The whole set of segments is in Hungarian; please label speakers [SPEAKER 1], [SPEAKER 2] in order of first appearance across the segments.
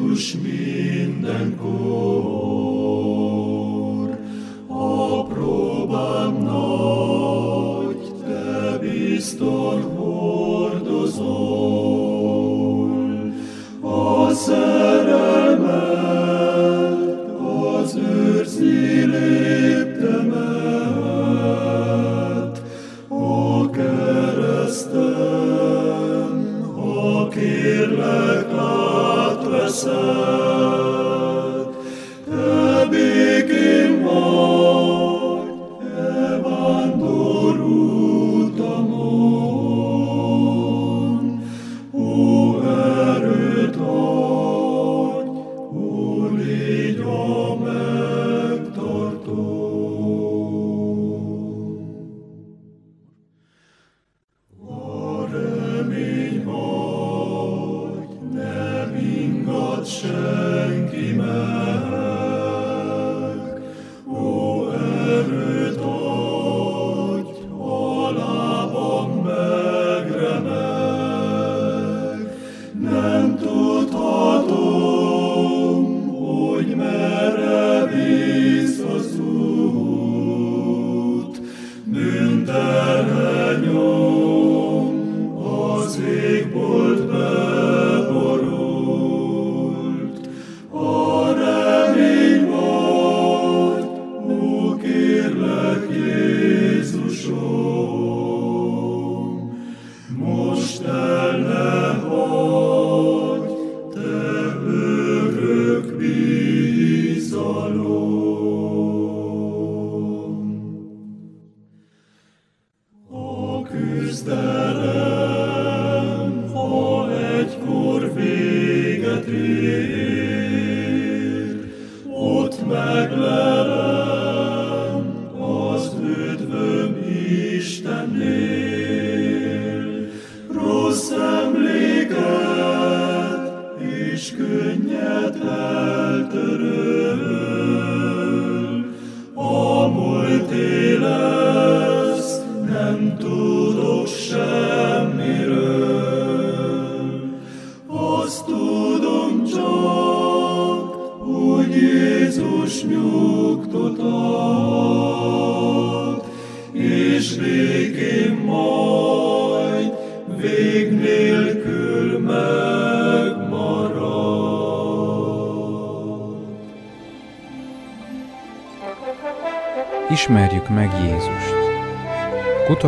[SPEAKER 1] Jézus mindenkor. A próbám nagy, te bizton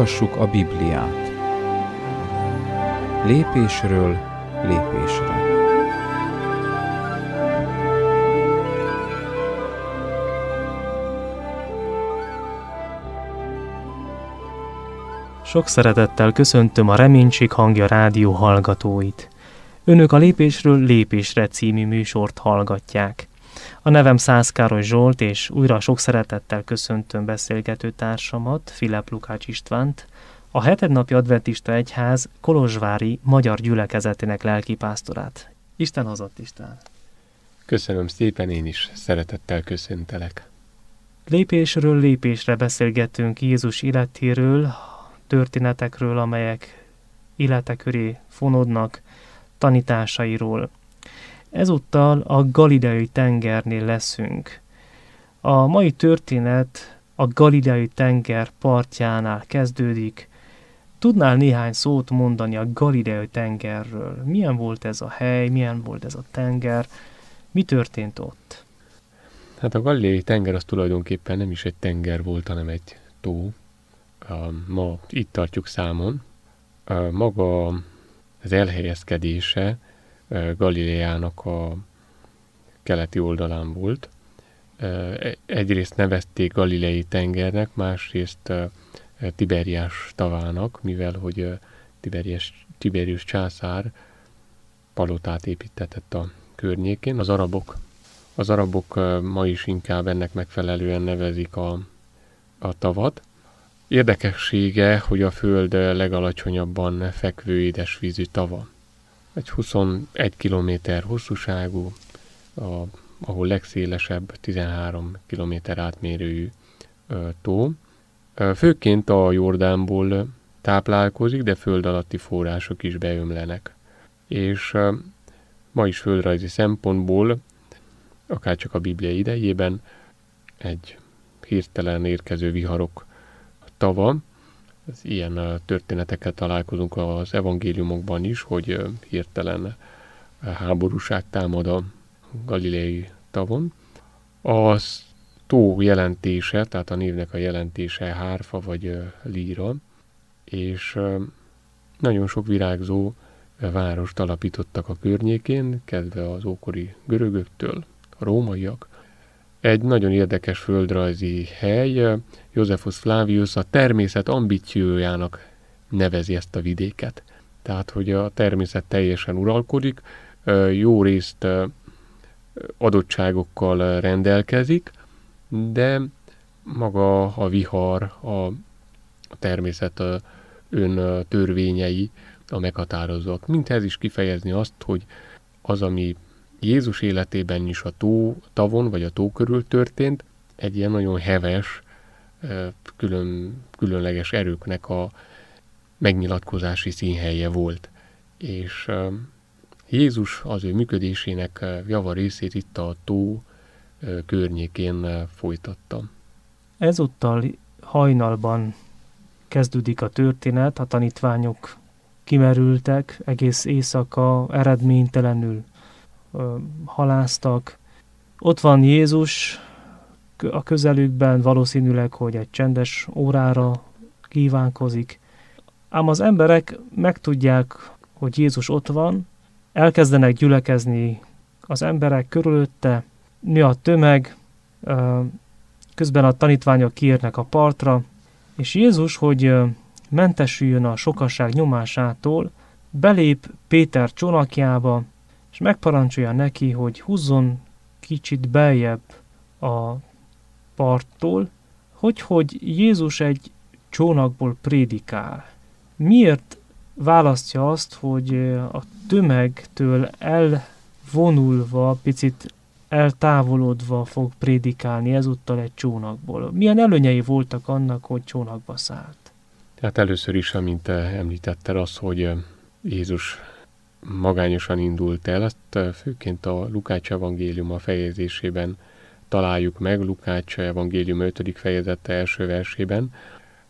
[SPEAKER 2] Kutassuk a Bibliát. Lépésről lépésre.
[SPEAKER 3] Sok szeretettel köszöntöm a Reménység hangja rádió hallgatóit. Önök a Lépésről Lépésre című műsort hallgatják. A nevem Szász Károly Zsolt, és újra sok szeretettel köszöntöm beszélgető társamat, Filip Lukács Istvánt, a hetednapi adventista egyház Kolozsvári magyar gyülekezetének lelkipásztorát. Isten hozott Isten!
[SPEAKER 4] Köszönöm szépen, én is szeretettel köszöntelek.
[SPEAKER 3] Lépésről lépésre beszélgetünk Jézus életéről, történetekről, amelyek élete köré fonódnak, tanításairól. Ezúttal a Galileai tengernél leszünk. A mai történet a Galileai tenger partjánál kezdődik. Tudnál néhány szót mondani a Galileai tengerről? Milyen volt ez a hely, milyen volt ez a tenger, mi történt ott?
[SPEAKER 4] Hát a Galileai tenger az tulajdonképpen nem is egy tenger volt, hanem egy tó. Ma itt tartjuk számon. Maga az elhelyezkedése Galileának a keleti oldalán volt. Egyrészt nevezték Galilei tengernek, másrészt Tiberiás tavának, mivel hogy Tiberius, Tiberius császár palotát építetett a környékén. Az arabok, az arabok ma is inkább ennek megfelelően nevezik a, a tavat. Érdekessége, hogy a Föld legalacsonyabban fekvő édesvízű tava. Egy 21 km hosszúságú, a, ahol legszélesebb 13 km átmérőjű ö, tó. Főként a Jordánból táplálkozik, de föld alatti források is beömlenek. És ö, ma is földrajzi szempontból, akár csak a Biblia idejében, egy hirtelen érkező viharok tava. Az ilyen történeteket találkozunk az evangéliumokban is, hogy hirtelen háborúság támad a galilei tavon. Az tó jelentése, tehát a névnek a jelentése hárfa vagy líra, és nagyon sok virágzó várost alapítottak a környékén, kezdve az ókori görögöktől, a rómaiak. Egy nagyon érdekes földrajzi hely, Josephus Flavius a természet ambíciójának nevezi ezt a vidéket. Tehát, hogy a természet teljesen uralkodik, jó részt adottságokkal rendelkezik, de maga a vihar, a természet ön törvényei a meghatározók. Mindhez is kifejezni azt, hogy az, ami Jézus életében is a tó, tavon vagy a tó körül történt, egy ilyen nagyon heves, külön, különleges erőknek a megnyilatkozási színhelye volt. És Jézus az ő működésének java részét itt a tó környékén folytatta.
[SPEAKER 3] Ezúttal hajnalban kezdődik a történet, a tanítványok kimerültek, egész éjszaka eredménytelenül haláztak. Ott van Jézus a közelükben, valószínűleg, hogy egy csendes órára kívánkozik. Ám az emberek megtudják, hogy Jézus ott van, elkezdenek gyülekezni az emberek körülötte, nő a tömeg, közben a tanítványok kiérnek a partra, és Jézus, hogy mentesüljön a sokasság nyomásától, belép Péter csónakjába, és megparancsolja neki, hogy húzzon kicsit beljebb a parttól, hogy, hogy Jézus egy csónakból prédikál. Miért választja azt, hogy a tömegtől elvonulva, picit eltávolodva fog prédikálni ezúttal egy csónakból. Milyen előnyei voltak annak, hogy csónakba szállt?
[SPEAKER 4] Hát először is, amint említetted, az, hogy Jézus magányosan indult el, ezt főként a Lukács evangélium a fejezésében találjuk meg, Lukács evangélium 5. fejezete első versében,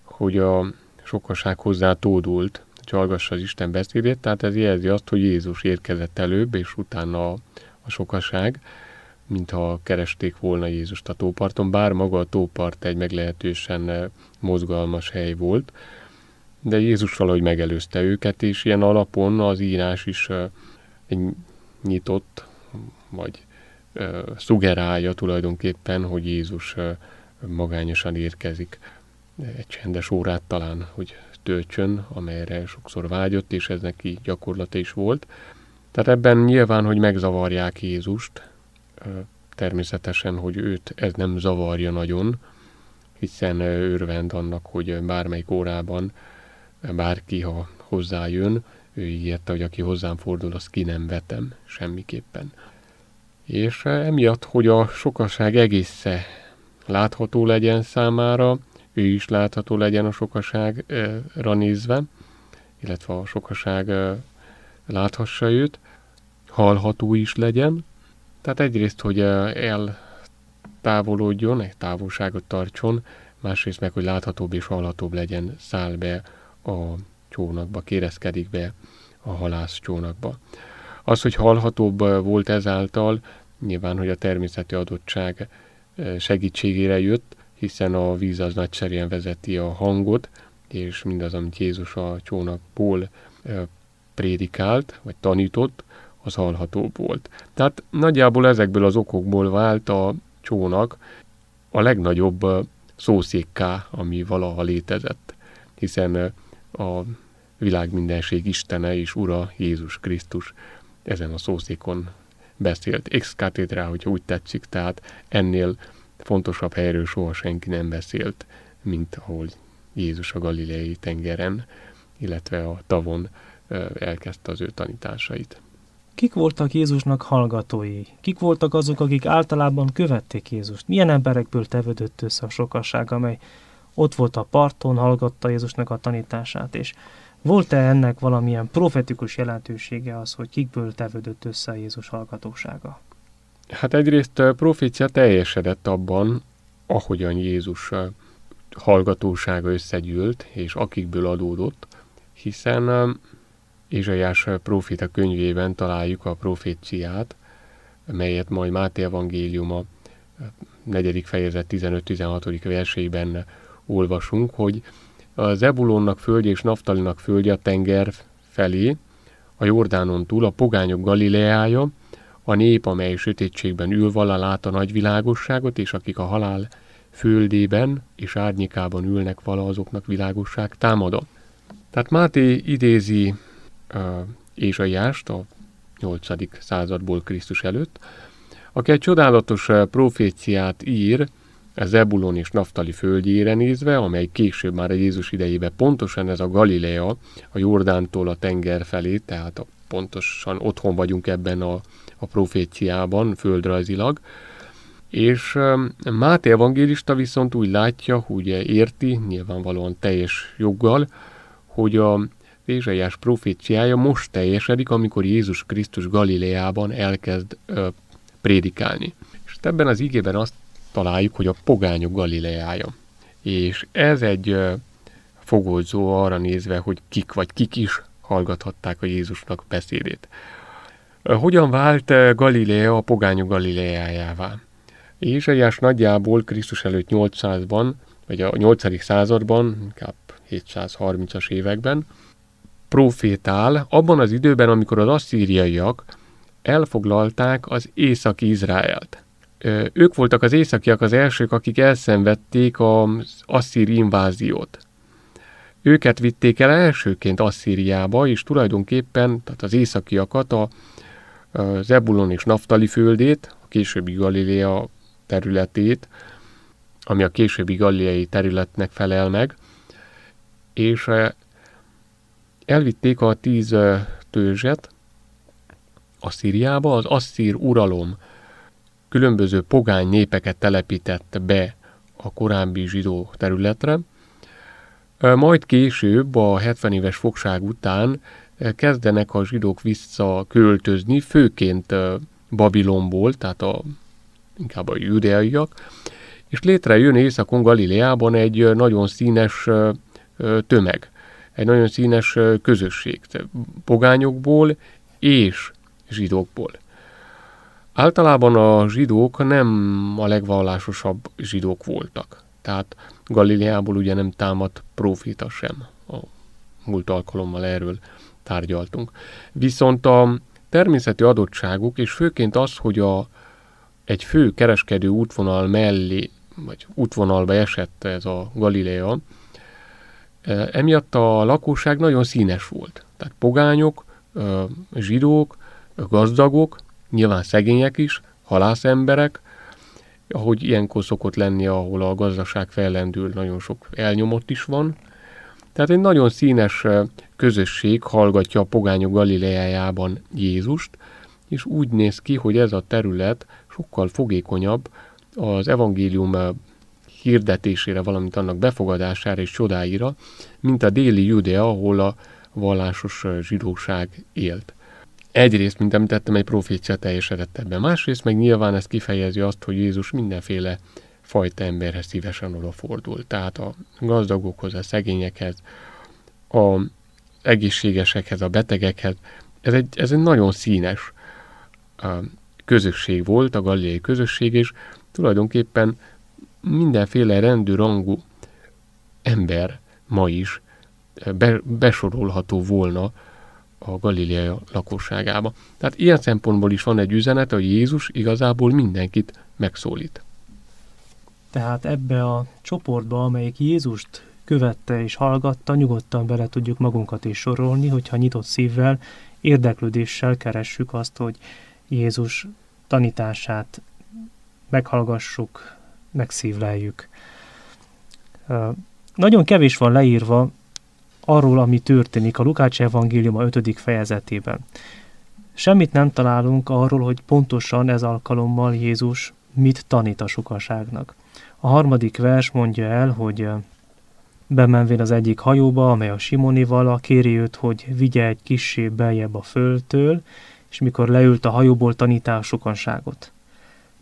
[SPEAKER 4] hogy a sokaság hozzá tódult, hogy hallgassa az Isten beszédét, tehát ez jelzi azt, hogy Jézus érkezett előbb, és utána a, a sokaság, mintha keresték volna Jézust a tóparton, bár maga a tópart egy meglehetősen eh, mozgalmas hely volt, de Jézus valahogy megelőzte őket, és ilyen alapon az írás is egy nyitott, vagy szugerálja tulajdonképpen, hogy Jézus magányosan érkezik. Egy csendes órát talán, hogy töltsön, amelyre sokszor vágyott, és ez neki gyakorlata is volt. Tehát ebben nyilván, hogy megzavarják Jézust, természetesen, hogy őt ez nem zavarja nagyon, hiszen örvend annak, hogy bármelyik órában bárki, ha hozzájön, ő ígérte, hogy aki hozzám fordul, azt ki nem vetem semmiképpen. És emiatt, hogy a sokaság egésze látható legyen számára, ő is látható legyen a sokaságra nézve, illetve a sokaság láthassa őt, hallható is legyen, tehát egyrészt, hogy eltávolodjon, egy távolságot tartson, másrészt meg, hogy láthatóbb és hallhatóbb legyen, száll be a csónakba, kérezkedik be a halász csónakba. Az, hogy hallhatóbb volt ezáltal, nyilván, hogy a természeti adottság segítségére jött, hiszen a víz az nagyszerűen vezeti a hangot, és mindaz, amit Jézus a csónakból prédikált, vagy tanított, az hallhatóbb volt. Tehát nagyjából ezekből az okokból vált a csónak a legnagyobb szószékká, ami valaha létezett, hiszen a világ mindenség Istene és Ura Jézus Krisztus ezen a szószékon beszélt. Ex cathedra, hogyha úgy tetszik, tehát ennél fontosabb helyről soha senki nem beszélt, mint ahol Jézus a Galilei tengeren, illetve a tavon elkezdte az ő tanításait.
[SPEAKER 3] Kik voltak Jézusnak hallgatói? Kik voltak azok, akik általában követték Jézust? Milyen emberekből tevődött össze a sokasság, amely ott volt a parton, hallgatta Jézusnak a tanítását, és Volt-e ennek valamilyen profetikus jelentősége az, hogy kikből tevődött össze a Jézus hallgatósága?
[SPEAKER 4] Hát egyrészt a profécia teljesedett abban, ahogyan Jézus hallgatósága összegyűlt, és akikből adódott, hiszen Ézsaiás proféta könyvében találjuk a proféciát, melyet majd Máté evangéliuma 4. fejezet 15-16. versében olvasunk, hogy a Zebulonnak földje és Naftalinak földje a tenger felé, a Jordánon túl, a pogányok Galileája, a nép, amely sötétségben ül, vala lát a nagy világosságot, és akik a halál földében és árnyékában ülnek, vala azoknak világosság támada. Tehát Máté idézi uh, Ézsaiást a 8. századból Krisztus előtt, aki egy csodálatos proféciát ír Zebulon és Naftali földjére nézve, amely később már a Jézus idejében pontosan ez a Galilea, a Jordántól a tenger felé, tehát a, pontosan otthon vagyunk ebben a, a proféciában, földrajzilag, és Máté evangélista viszont úgy látja, úgy érti, nyilvánvalóan teljes joggal, hogy a Ézsaiás proféciája most teljesedik, amikor Jézus Krisztus Galileában elkezd ö, prédikálni. És ebben az ígében azt találjuk, hogy a pogányok Galileája. És ez egy fogódzó arra nézve, hogy kik vagy kik is hallgathatták a Jézusnak beszédét. Hogyan vált Galilea a pogányok Galileájává? Ézsaiás nagyjából Krisztus előtt 800-ban, vagy a 8. században, inkább 730-as években, profétál abban az időben, amikor az asszíriaiak elfoglalták az északi Izraelt. Ők voltak az északiak az elsők, akik elszenvedték az asszír inváziót. Őket vitték el elsőként Asszíriába, és tulajdonképpen tehát az északiakat, a, a Zebulon és Naftali földét, a későbbi Galilea területét, ami a későbbi galileai területnek felel meg, és elvitték a tíz törzset Asszíriába, az asszír uralom különböző pogány népeket telepített be a korábbi zsidó területre, majd később, a 70 éves fogság után kezdenek a zsidók visszaköltözni, főként Babilonból, tehát a, inkább a judeaiak, és létrejön Északon Galileában egy nagyon színes tömeg egy nagyon színes közösség, pogányokból és zsidókból. Általában a zsidók nem a legvallásosabb zsidók voltak. Tehát Galileából ugye nem támadt profita sem. A múlt alkalommal erről tárgyaltunk. Viszont a természeti adottságuk, és főként az, hogy a, egy fő kereskedő útvonal mellé, vagy útvonalba esett ez a Galilea, Emiatt a lakosság nagyon színes volt. Tehát pogányok, zsidók, gazdagok, nyilván szegények is, halászemberek, ahogy ilyenkor szokott lenni, ahol a gazdaság fellendül, nagyon sok elnyomott is van. Tehát egy nagyon színes közösség hallgatja a pogányok Galileájában Jézust, és úgy néz ki, hogy ez a terület sokkal fogékonyabb az evangélium hirdetésére, valamint annak befogadására és csodáira, mint a déli Judea, ahol a vallásos zsidóság élt. Egyrészt, mint említettem, egy profécia teljesedett ebben. Másrészt meg nyilván ez kifejezi azt, hogy Jézus mindenféle fajta emberhez szívesen odafordul. Tehát a gazdagokhoz, a szegényekhez, a egészségesekhez, a betegekhez. Ez egy, ez egy nagyon színes közösség volt, a galileai közösség, és tulajdonképpen mindenféle rendű rangú ember ma is be, besorolható volna a Galilea lakosságába. Tehát ilyen szempontból is van egy üzenet, hogy Jézus igazából mindenkit megszólít.
[SPEAKER 3] Tehát ebbe a csoportba, amelyik Jézust követte és hallgatta, nyugodtan bele tudjuk magunkat is sorolni, hogyha nyitott szívvel, érdeklődéssel keressük azt, hogy Jézus tanítását meghallgassuk, megszívleljük. Nagyon kevés van leírva arról, ami történik a Lukács evangélium a 5. fejezetében. Semmit nem találunk arról, hogy pontosan ez alkalommal Jézus mit tanít a sukaságnak. A harmadik vers mondja el, hogy bemenvén az egyik hajóba, amely a Simonival, kéri őt, hogy vigye egy kissé beljebb a földtől, és mikor leült a hajóból tanítál sokanságot.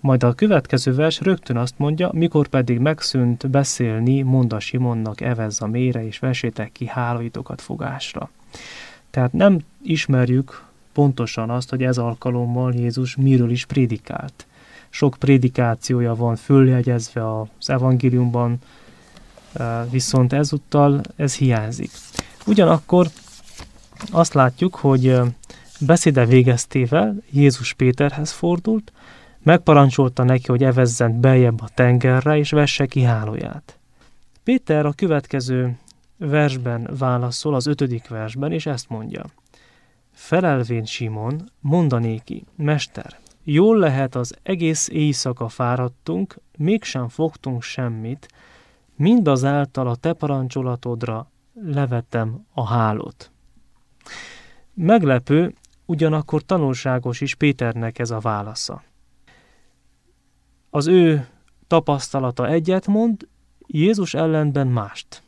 [SPEAKER 3] Majd a következő vers rögtön azt mondja, mikor pedig megszűnt beszélni, monda Simonnak evez a mére, és vesétek ki hálóitokat fogásra. Tehát nem ismerjük pontosan azt, hogy ez alkalommal Jézus miről is prédikált. Sok prédikációja van följegyezve az evangéliumban, viszont ezúttal ez hiányzik. Ugyanakkor azt látjuk, hogy beszéde végeztével Jézus Péterhez fordult, megparancsolta neki, hogy evezzen beljebb a tengerre, és vesse ki hálóját. Péter a következő versben válaszol, az ötödik versben, és ezt mondja. Felelvén Simon, mondanéki, Mester, jól lehet az egész éjszaka fáradtunk, mégsem fogtunk semmit, mindazáltal a te parancsolatodra levetem a hálót. Meglepő, ugyanakkor tanulságos is Péternek ez a válasza. Az ő tapasztalata egyet mond, Jézus ellenben mást.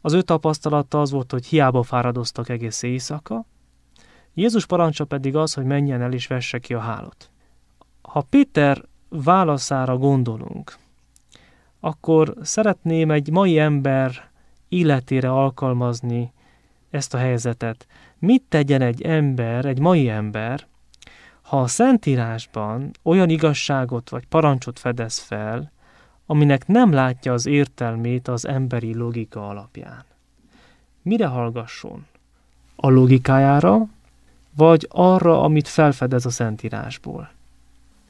[SPEAKER 3] Az ő tapasztalata az volt, hogy hiába fáradoztak egész éjszaka, Jézus parancsa pedig az, hogy menjen el és vesse ki a hálót. Ha Péter válaszára gondolunk, akkor szeretném egy mai ember életére alkalmazni ezt a helyzetet. Mit tegyen egy ember, egy mai ember, ha a Szentírásban olyan igazságot vagy parancsot fedez fel, aminek nem látja az értelmét az emberi logika alapján. Mire hallgasson? A logikájára, vagy arra, amit felfedez a Szentírásból?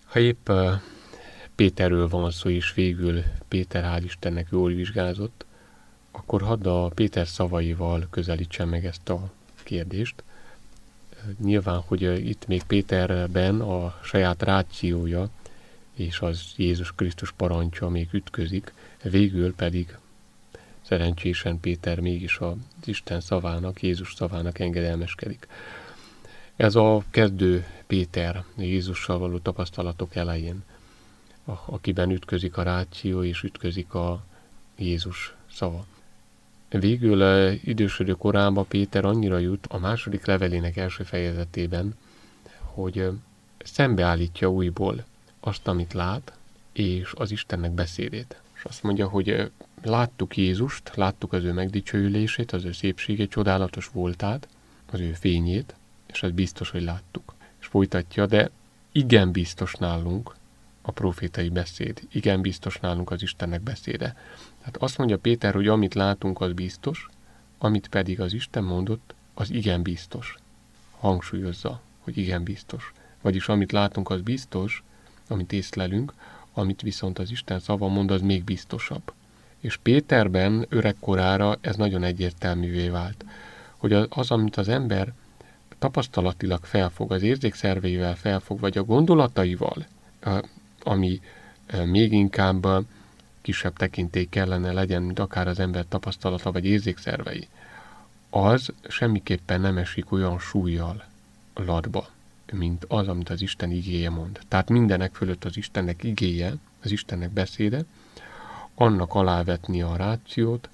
[SPEAKER 4] Ha épp uh, Péterről van szó, és végül Péter hál' Istennek jól vizsgázott, akkor hadd a Péter szavaival közelítsen meg ezt a kérdést. Nyilván, hogy itt még Péterben a saját rációja és az Jézus Krisztus parancsa még ütközik, végül pedig szerencsésen Péter mégis az Isten szavának, Jézus szavának engedelmeskedik. Ez a kezdő Péter Jézussal való tapasztalatok elején, akiben ütközik a ráció és ütközik a Jézus szava. Végül idősödő korában Péter annyira jut a második levelének első fejezetében, hogy szembeállítja újból azt, amit lát, és az Istennek beszédét. És azt mondja, hogy láttuk Jézust, láttuk az ő megdicsőülését, az ő szépségét, csodálatos voltát, az ő fényét, és ez biztos, hogy láttuk. És folytatja, de igen biztos nálunk a profétai beszéd, igen biztos nálunk az Istennek beszéde. Tehát azt mondja Péter, hogy amit látunk, az biztos, amit pedig az Isten mondott, az igen biztos. Hangsúlyozza, hogy igen biztos. Vagyis amit látunk, az biztos, amit észlelünk, amit viszont az Isten szava mond, az még biztosabb. És Péterben öregkorára ez nagyon egyértelművé vált, hogy az, amit az ember tapasztalatilag felfog, az érzékszerveivel felfog, vagy a gondolataival, ami még inkább kisebb tekintély kellene legyen, mint akár az ember tapasztalata vagy érzékszervei, az semmiképpen nem esik olyan súlyjal ladba, mint az, amit az Isten igéje mond. Tehát mindenek fölött az Istennek igéje, az Istennek beszéde, annak alávetni a rációt,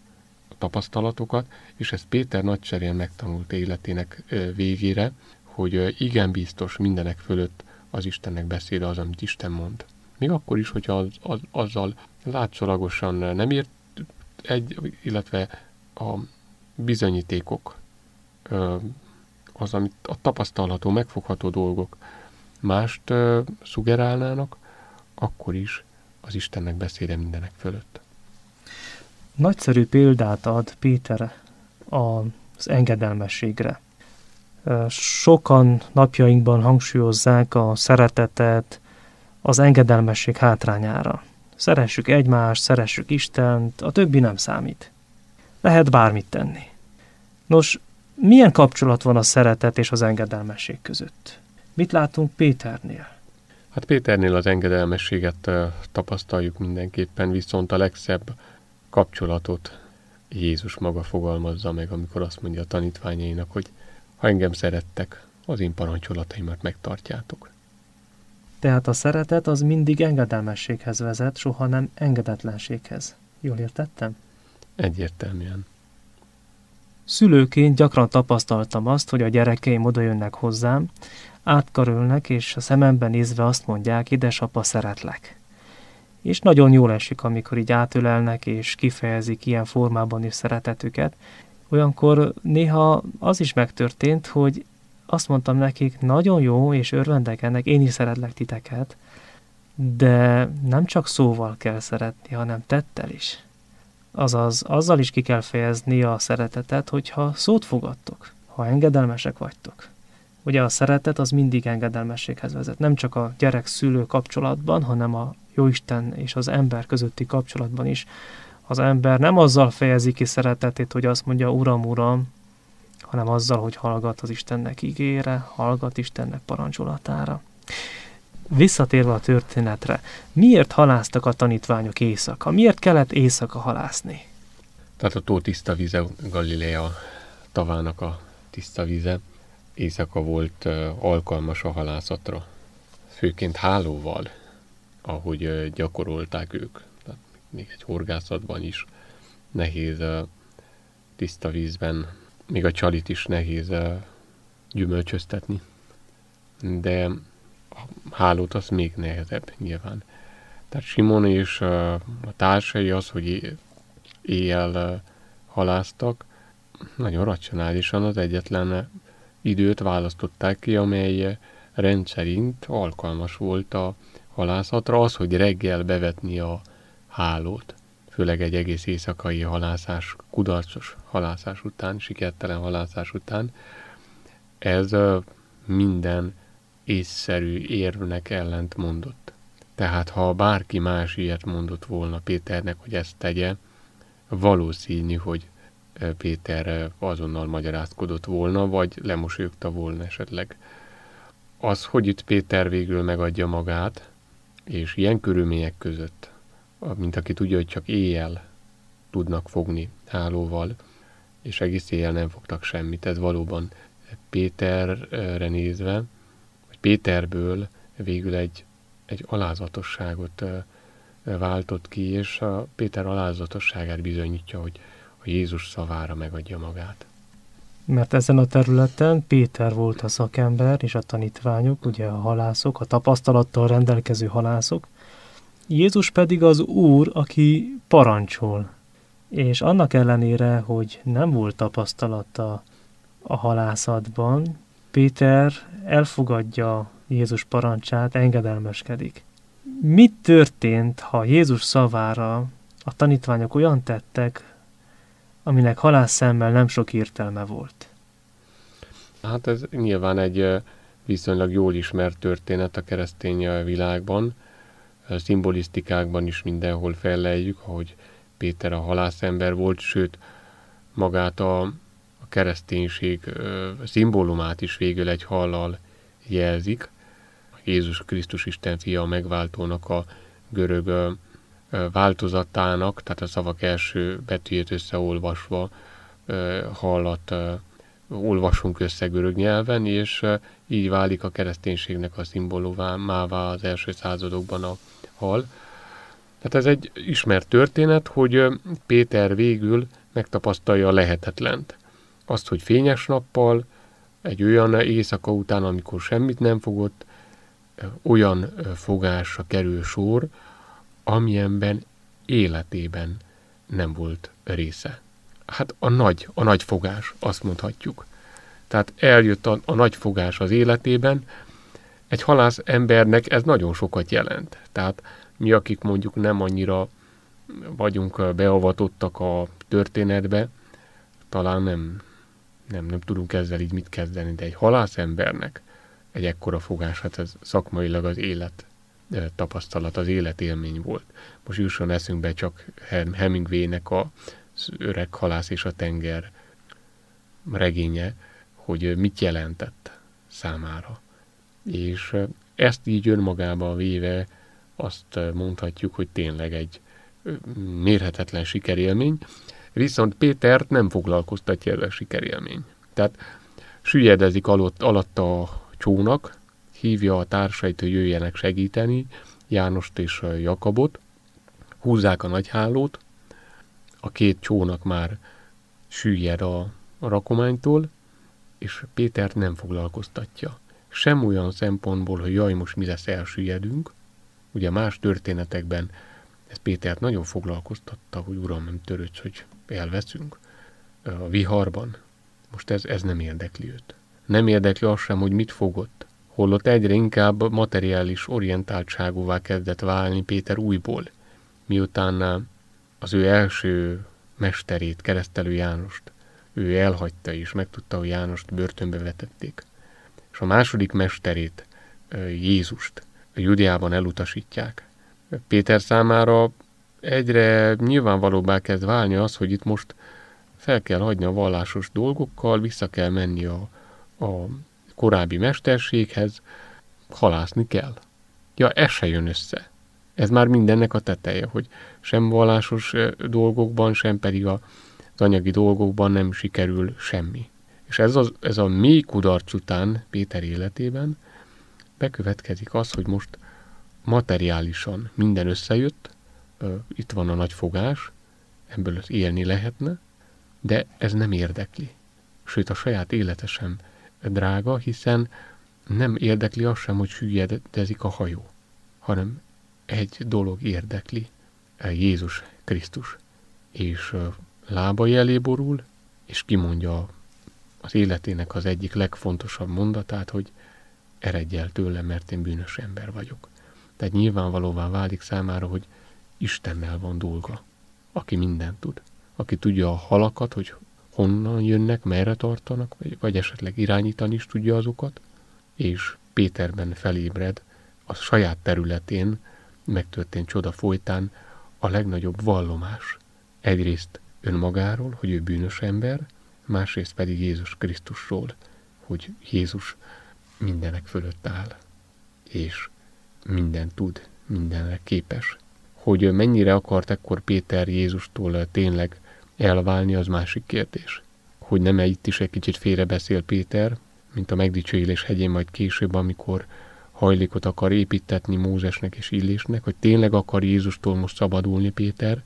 [SPEAKER 4] a tapasztalatokat, és ezt Péter nagyserén megtanult életének végére, hogy igen biztos mindenek fölött az Istennek beszéde az, amit Isten mond. Még akkor is, hogyha az, az, azzal látszólagosan nem ért egy, illetve a bizonyítékok, az, amit a tapasztalható, megfogható dolgok mást szugerálnának, akkor is az Istennek beszéde mindenek fölött.
[SPEAKER 3] Nagyszerű példát ad Péter az engedelmességre. Sokan napjainkban hangsúlyozzák a szeretetet az engedelmesség hátrányára. Szeressük egymást, szeressük Istent, a többi nem számít. Lehet bármit tenni. Nos, milyen kapcsolat van a szeretet és az engedelmesség között? Mit látunk Péternél?
[SPEAKER 4] Hát Péternél az engedelmességet tapasztaljuk mindenképpen, viszont a legszebb kapcsolatot Jézus maga fogalmazza meg, amikor azt mondja a tanítványainak, hogy ha engem szerettek, az én parancsolataimat megtartjátok.
[SPEAKER 3] Tehát a szeretet az mindig engedelmességhez vezet, soha nem engedetlenséghez. Jól értettem?
[SPEAKER 4] Egyértelműen.
[SPEAKER 3] Szülőként gyakran tapasztaltam azt, hogy a gyerekeim oda jönnek hozzám, átkarölnek, és a szememben nézve azt mondják, édesapa, szeretlek. És nagyon jól esik, amikor így átölelnek, és kifejezik ilyen formában is szeretetüket. Olyankor néha az is megtörtént, hogy azt mondtam nekik, nagyon jó, és örvendek ennek, én is szeretlek titeket, de nem csak szóval kell szeretni, hanem tettel is. Azaz, azzal is ki kell fejezni a szeretetet, hogyha szót fogadtok, ha engedelmesek vagytok. Ugye a szeretet az mindig engedelmességhez vezet, nem csak a gyerek-szülő kapcsolatban, hanem a Jóisten és az ember közötti kapcsolatban is. Az ember nem azzal fejezi ki szeretetét, hogy azt mondja, Uram, Uram, hanem azzal, hogy hallgat az Istennek ígére, hallgat Istennek parancsolatára. Visszatérve a történetre, miért halásztak a tanítványok éjszaka? Miért kellett éjszaka halászni?
[SPEAKER 4] Tehát a tó tiszta vize, Galilea tavának a tiszta vize, éjszaka volt alkalmas a halászatra. Főként hálóval, ahogy gyakorolták ők. Tehát még egy horgászatban is nehéz tiszta vízben, még a csalit is nehéz gyümölcsöztetni. De a hálót az még nehezebb nyilván. Tehát Simon és a társai az, hogy éjjel haláztak, nagyon racionálisan az egyetlen időt választották ki, amely rendszerint alkalmas volt a halászatra, az, hogy reggel bevetni a hálót, főleg egy egész éjszakai halászás, kudarcos halászás után, sikertelen halászás után, ez minden észszerű érvnek ellent mondott. Tehát ha bárki más ilyet mondott volna Péternek, hogy ezt tegye, valószínű, hogy Péter azonnal magyarázkodott volna, vagy lemosolyogta volna esetleg. Az, hogy itt Péter végül megadja magát, és ilyen körülmények között, mint aki tudja, hogy csak éjjel tudnak fogni hálóval, és egész éjjel nem fogtak semmit, ez valóban Péterre nézve, Péterből végül egy, egy alázatosságot váltott ki, és a Péter alázatosságát bizonyítja, hogy a Jézus szavára megadja magát.
[SPEAKER 3] Mert ezen a területen Péter volt a szakember, és a tanítványok, ugye a halászok, a tapasztalattal rendelkező halászok, Jézus pedig az Úr, aki parancsol. És annak ellenére, hogy nem volt tapasztalata a halászatban, Péter elfogadja Jézus parancsát, engedelmeskedik. Mit történt, ha Jézus szavára a tanítványok olyan tettek, aminek halász szemmel nem sok értelme volt?
[SPEAKER 4] Hát ez nyilván egy viszonylag jól ismert történet a keresztény világban. A szimbolisztikákban is mindenhol felleljük, hogy Péter a halászember volt, sőt, magát a kereszténység szimbólumát is végül egy hallal jelzik. Jézus Krisztus Isten fia a megváltónak a görög változatának, tehát a szavak első betűjét összeolvasva hallat olvasunk össze görög nyelven, és így válik a kereszténységnek a szimbólumává az első századokban a hal. Tehát ez egy ismert történet, hogy Péter végül megtapasztalja a lehetetlent azt, hogy fényes nappal, egy olyan éjszaka után, amikor semmit nem fogott, olyan fogásra kerül sor, amilyenben életében nem volt része. Hát a nagy, a nagy fogás, azt mondhatjuk. Tehát eljött a, a nagy fogás az életében, egy halász embernek ez nagyon sokat jelent. Tehát mi, akik mondjuk nem annyira vagyunk beavatottak a történetbe, talán nem, nem, nem tudunk ezzel így mit kezdeni, de egy halász embernek egy ekkora fogás, hát ez szakmailag az élet tapasztalat, az életélmény volt. Most jusson eszünkbe csak Hemingway-nek a öreg halász és a tenger regénye, hogy mit jelentett számára. És ezt így önmagába véve azt mondhatjuk, hogy tényleg egy mérhetetlen sikerélmény, Viszont Pétert nem foglalkoztatja ez a sikerélmény. Tehát süllyedezi alatt, alatt a csónak, hívja a társait, hogy jöjjenek segíteni, Jánost és Jakabot, húzzák a nagy hálót, a két csónak már süllyed a, rakománytól, és Pétert nem foglalkoztatja. Sem olyan szempontból, hogy jaj, most mi lesz, elsüllyedünk. Ugye más történetekben ez Pétert nagyon foglalkoztatta, hogy uram, nem törődsz, hogy elveszünk a viharban. Most ez, ez nem érdekli őt. Nem érdekli az sem, hogy mit fogott. Holott egyre inkább materiális orientáltságúvá kezdett válni Péter újból, miután az ő első mesterét, keresztelő Jánost, ő elhagyta és megtudta, hogy Jánost börtönbe vetették. És a második mesterét, Jézust, a Judiában elutasítják. Péter számára egyre nyilvánvalóbbá kezd válni az, hogy itt most fel kell hagyni a vallásos dolgokkal, vissza kell menni a, a korábbi mesterséghez, halászni kell. Ja, ez se jön össze. Ez már mindennek a teteje, hogy sem vallásos dolgokban, sem pedig az anyagi dolgokban nem sikerül semmi. És ez, az, ez a mély kudarc után Péter életében bekövetkezik az, hogy most materiálisan minden összejött, itt van a nagy fogás, ebből élni lehetne, de ez nem érdekli. Sőt, a saját élete sem drága, hiszen nem érdekli az sem, hogy süllyedzik a hajó, hanem egy dolog érdekli, Jézus Krisztus. És lábai elé borul, és kimondja az életének az egyik legfontosabb mondatát, hogy eredj el tőlem, mert én bűnös ember vagyok. Tehát nyilvánvalóvá válik számára, hogy Istennel van dolga, aki mindent tud. Aki tudja a halakat, hogy honnan jönnek, merre tartanak, vagy, vagy esetleg irányítani is tudja azokat, és Péterben felébred a saját területén megtörtént csoda folytán a legnagyobb vallomás. Egyrészt önmagáról, hogy ő bűnös ember, másrészt pedig Jézus Krisztusról, hogy Jézus mindenek fölött áll, és minden tud, mindenre képes. Hogy mennyire akart ekkor Péter Jézustól tényleg elválni, az másik kérdés. Hogy nem -e itt is egy kicsit félrebeszél Péter, mint a megdicsőülés hegyén majd később, amikor hajlékot akar építetni Mózesnek és Illésnek, hogy tényleg akar Jézustól most szabadulni Péter,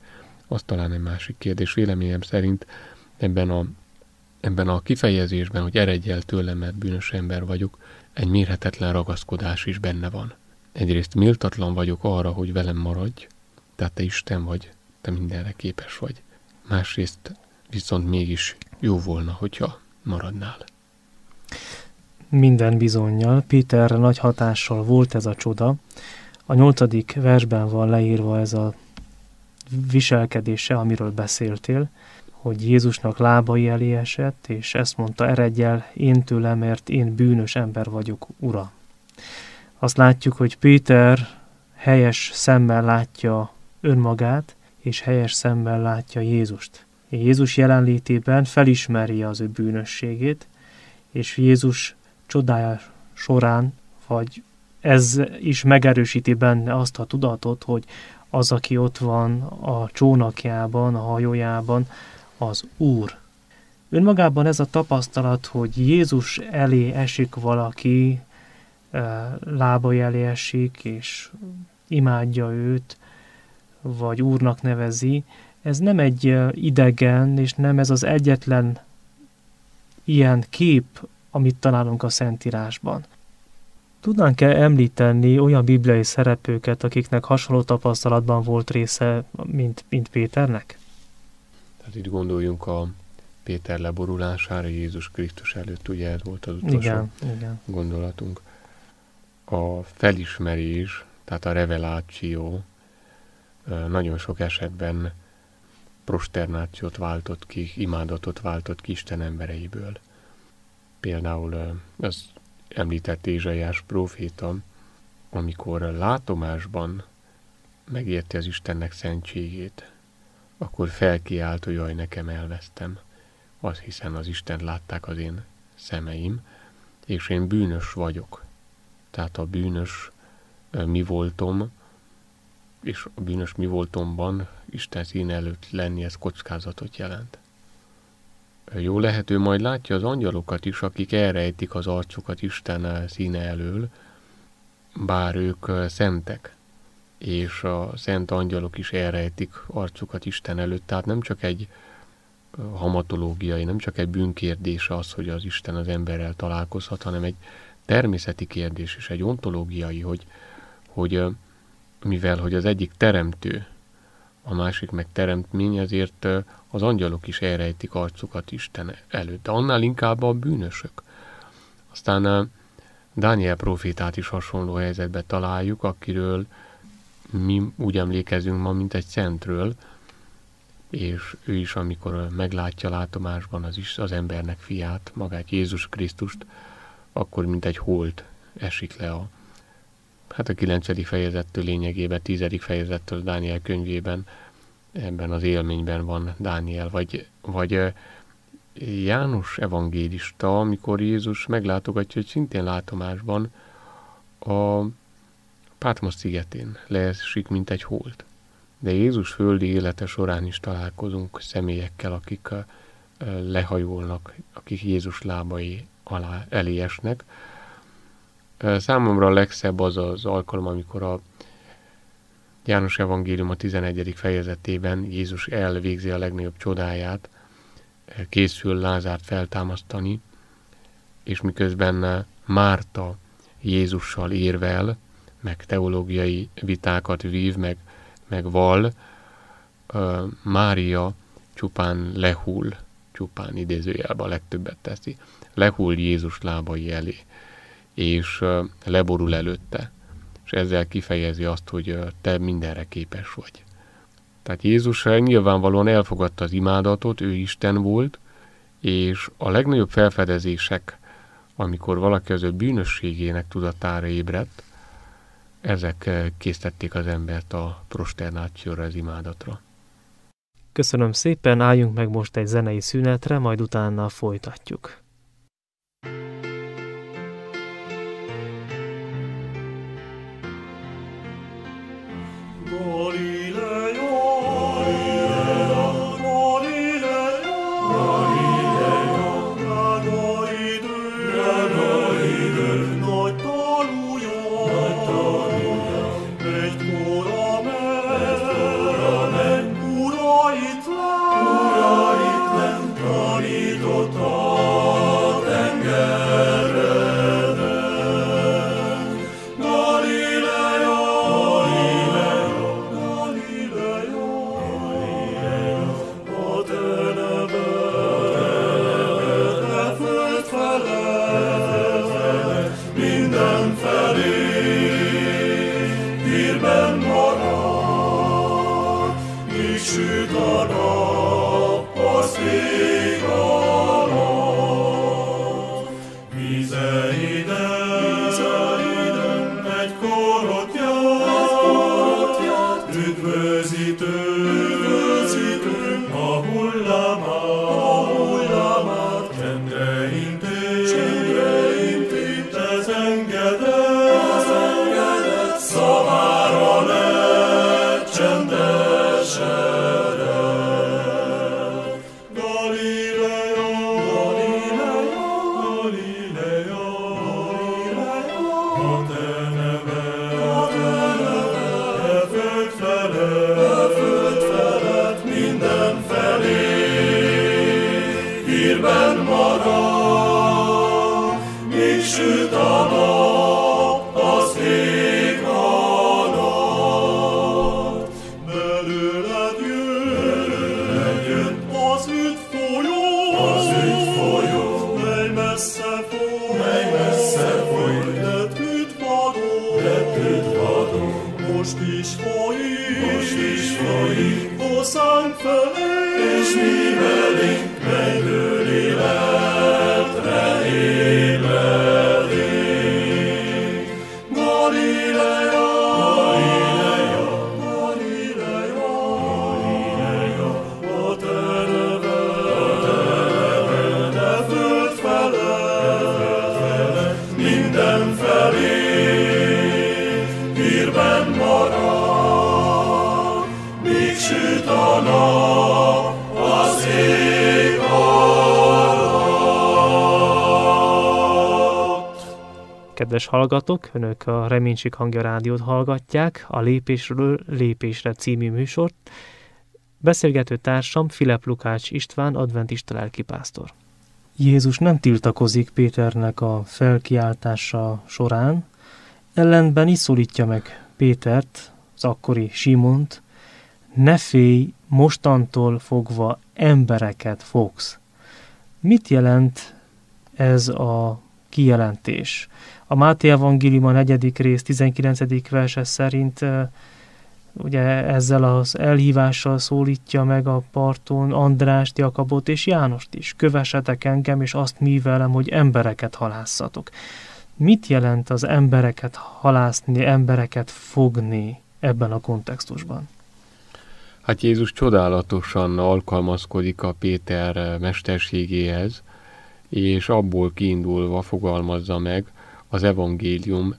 [SPEAKER 4] az talán egy másik kérdés. Véleményem szerint ebben a, ebben a kifejezésben, hogy eredj el tőlem, mert bűnös ember vagyok, egy mérhetetlen ragaszkodás is benne van. Egyrészt méltatlan vagyok arra, hogy velem maradj, tehát te Isten vagy, te mindenre képes vagy. Másrészt viszont mégis jó volna, hogyha maradnál.
[SPEAKER 3] Minden bizonyal Péterre nagy hatással volt ez a csoda. A nyolcadik versben van leírva ez a viselkedése, amiről beszéltél, hogy Jézusnak lábai elé esett, és ezt mondta, eredj el én tőlem, mert én bűnös ember vagyok, Ura. Azt látjuk, hogy Péter helyes szemmel látja önmagát, és helyes szemmel látja Jézust. Jézus jelenlétében felismeri az ő bűnösségét, és Jézus csodája során, vagy ez is megerősíti benne azt a tudatot, hogy az, aki ott van a csónakjában, a hajójában, az Úr. Önmagában ez a tapasztalat, hogy Jézus elé esik valaki, lábai elé esik, és imádja őt, vagy Úrnak nevezi, ez nem egy idegen, és nem ez az egyetlen ilyen kép, amit találunk a Szentírásban. Tudnánk-e említeni olyan bibliai szereplőket, akiknek hasonló tapasztalatban volt része, mint, mint Péternek?
[SPEAKER 4] Tehát itt gondoljunk a Péter leborulására Jézus Krisztus előtt, ugye ez volt az utolsó
[SPEAKER 3] igen, igen.
[SPEAKER 4] gondolatunk. A felismerés, tehát a reveláció nagyon sok esetben prosternációt váltott ki, imádatot váltott ki Isten embereiből. Például az említett Ézsaiás próféta, amikor látomásban megérti az Istennek szentségét, akkor felkiált, hogy jaj, nekem elvesztem. Az hiszen az Isten látták az én szemeim, és én bűnös vagyok. Tehát a bűnös mi voltom, és a bűnös mi voltomban Isten szín előtt lenni, ez kockázatot jelent. Jó lehet, ő majd látja az angyalokat is, akik elrejtik az arcukat Isten színe elől, bár ők szentek. és a szent angyalok is elrejtik arcukat Isten előtt, tehát nem csak egy hamatológiai, nem csak egy bűnkérdés az, hogy az Isten az emberrel találkozhat, hanem egy természeti kérdés és egy ontológiai, hogy, hogy mivel hogy az egyik teremtő, a másik meg teremtmény, ezért az angyalok is elrejtik arcukat Isten előtt, de annál inkább a bűnösök. Aztán Dániel profétát is hasonló helyzetbe találjuk, akiről mi úgy emlékezünk ma, mint egy szentről, és ő is, amikor meglátja látomásban az, is, az embernek fiát, magát Jézus Krisztust, akkor mint egy holt esik le a, hát a 9. fejezettől lényegében, 10. fejezettől Dániel könyvében, ebben az élményben van Dániel, vagy, vagy János evangélista, amikor Jézus meglátogatja, hogy szintén látomásban a Pátmos szigetén leesik, mint egy holt. De Jézus földi élete során is találkozunk személyekkel, akik lehajolnak, akik Jézus lábai alá eléesnek. Számomra a legszebb az az alkalom, amikor a János Evangélium a 11. fejezetében Jézus elvégzi a legnagyobb csodáját, készül Lázárt feltámasztani, és miközben Márta Jézussal érvel, meg teológiai vitákat vív, meg, meg val, Mária csupán lehull, csupán idézőjelben a legtöbbet teszi, lehull Jézus lábai elé, és leborul előtte, és ezzel kifejezi azt, hogy te mindenre képes vagy. Tehát Jézus nyilvánvalóan elfogadta az imádatot, ő Isten volt, és a legnagyobb felfedezések, amikor valaki az ő bűnösségének tudatára ébredt, ezek készítették az embert a prosternációra, az imádatra.
[SPEAKER 1] Köszönöm szépen, álljunk meg most egy zenei szünetre, majd utána folytatjuk.
[SPEAKER 5] Post ich vor ihm, Post ich vor ihm, O
[SPEAKER 3] Kedves hallgatók, Önök a Reménység Hangja Rádiót hallgatják, a Lépésről Lépésre című műsort. Beszélgető társam Filip Lukács István, adventista lelkipásztor. Jézus nem tiltakozik Péternek a felkiáltása során, ellenben is szólítja meg Pétert, az akkori Simont, ne félj, mostantól fogva embereket fogsz. Mit jelent ez a kijelentés? A Máté Evangélium a negyedik rész 19. verse szerint ugye ezzel az elhívással szólítja meg a parton Andrást, Jakabot és Jánost is. Kövessetek engem, és azt művelem, hogy embereket halászatok. Mit jelent az embereket halászni, embereket fogni ebben a kontextusban?
[SPEAKER 4] Hát Jézus csodálatosan alkalmazkodik a Péter mesterségéhez, és abból kiindulva fogalmazza meg az evangélium